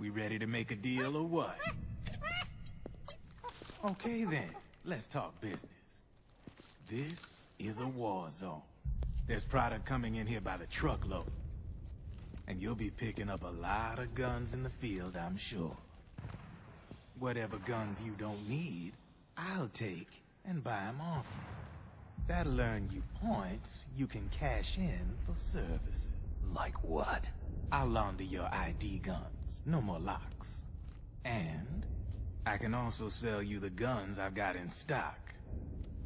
We ready to make a deal or what? Okay then, let's talk business. This is a war zone. There's product coming in here by the truckload. And you'll be picking up a lot of guns in the field, I'm sure. Whatever guns you don't need, I'll take and buy them off you. That'll earn you points you can cash in for services. Like what? I'll launder your ID guns. No more locks. And I can also sell you the guns I've got in stock.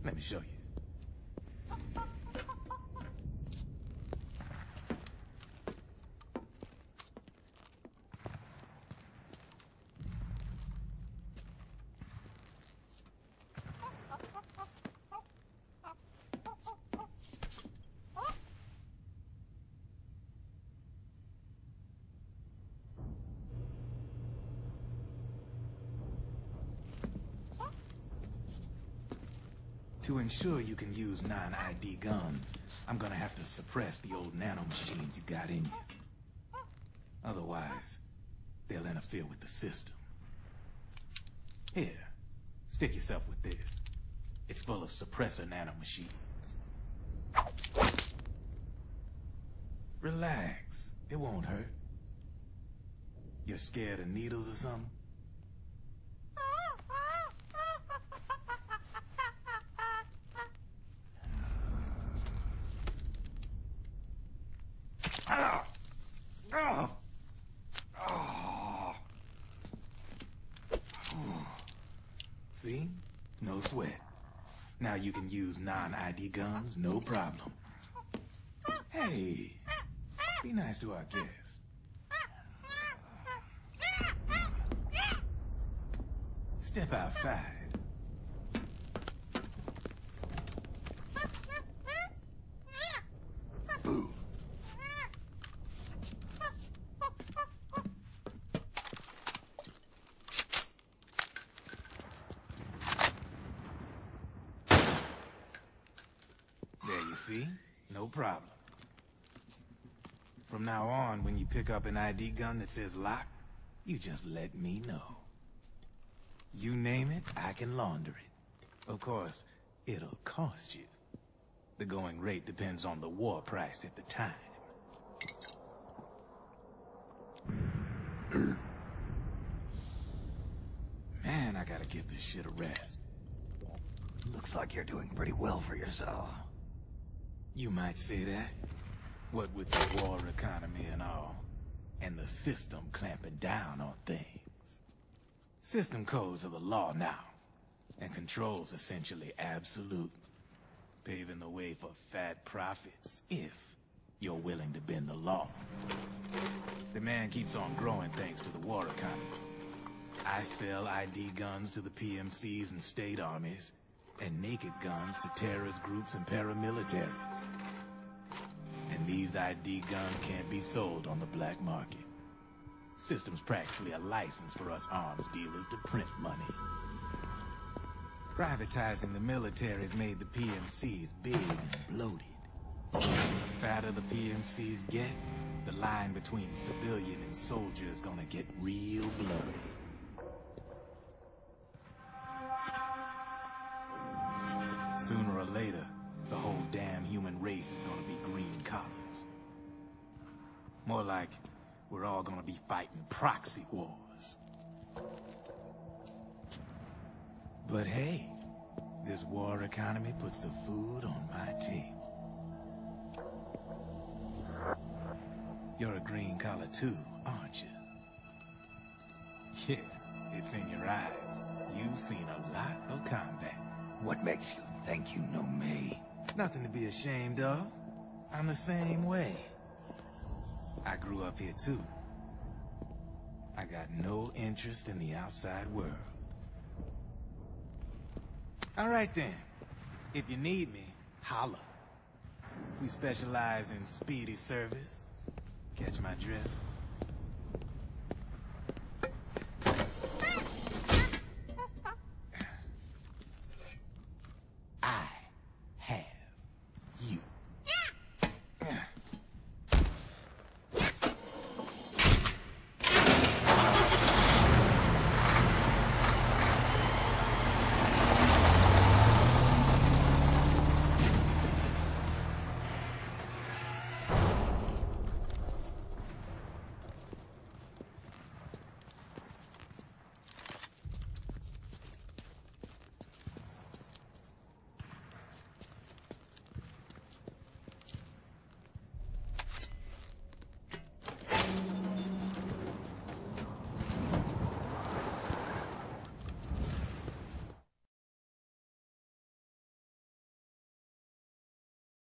Let me show you. To ensure you can use non-ID guns, I'm gonna have to suppress the old nanomachines you got in you. Otherwise, they'll interfere with the system. Here, stick yourself with this. It's full of suppressor nanomachines. Relax. It won't hurt. You're scared of needles or something? See? No sweat. Now you can use non-ID guns, no problem. Hey, be nice to our guest. Step outside. See? No problem. From now on, when you pick up an ID gun that says lock, you just let me know. You name it, I can launder it. Of course, it'll cost you. The going rate depends on the war price at the time. Man, I gotta give this shit a rest. Looks like you're doing pretty well for yourself. You might say that. What with the war economy and all, and the system clamping down on things. System codes are the law now, and control's essentially absolute, paving the way for fat profits if you're willing to bend the law. Demand keeps on growing thanks to the war economy. I sell ID guns to the PMCs and state armies, and naked guns to terrorist groups and paramilitaries. And these ID guns can't be sold on the black market. System's practically a license for us arms dealers to print money. Privatizing the military's made the PMCs big and bloated. The fatter the PMCs get, the line between civilian and soldier is gonna get real blurry. Sooner or later, the whole damn human race is gonna be green collars. More like, we're all gonna be fighting proxy wars. But hey, this war economy puts the food on my table. You're a green collar too, aren't you? Yeah, it's in your eyes. You've seen a lot of combat. What makes you think you know me? Nothing to be ashamed of. I'm the same way. I grew up here too. I got no interest in the outside world. All right then. If you need me, holla. We specialize in speedy service. Catch my drift?